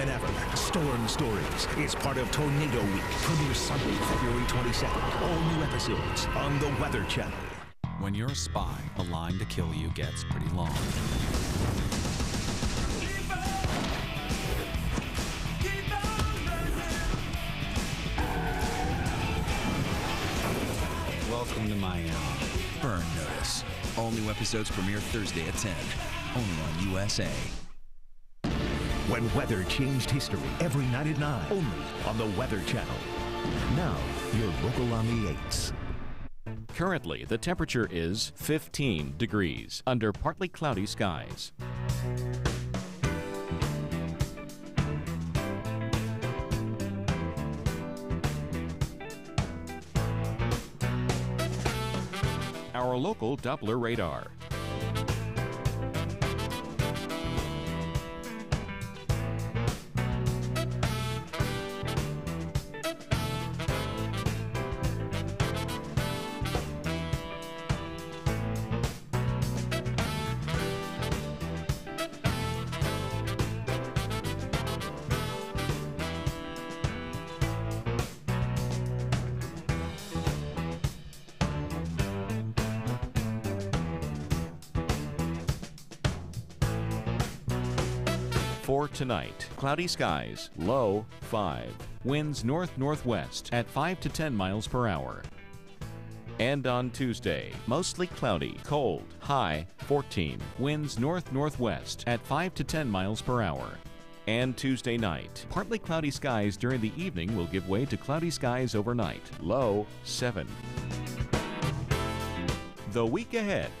than ever. Storm Stories is part of Tornado Week. Premiere Sunday, February 22nd. All new episodes on the Weather Channel. When you're a spy, the line to kill you gets pretty long. Welcome to Miami. Burn Notice. All new episodes premiere Thursday at 10. Only on USA. When weather changed history every night at 9. Only on the Weather Channel. Now, your local on the 8s. Currently, the temperature is 15 degrees under partly cloudy skies. Our local Doppler radar. For tonight, cloudy skies, low 5. Winds north northwest at 5 to 10 miles per hour. And on Tuesday, mostly cloudy, cold, high 14. Winds north northwest at 5 to 10 miles per hour. And Tuesday night, partly cloudy skies during the evening will give way to cloudy skies overnight, low 7. The week ahead.